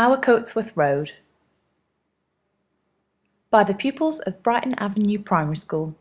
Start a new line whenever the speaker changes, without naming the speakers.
Our Coatsworth Road by the pupils of Brighton Avenue Primary School.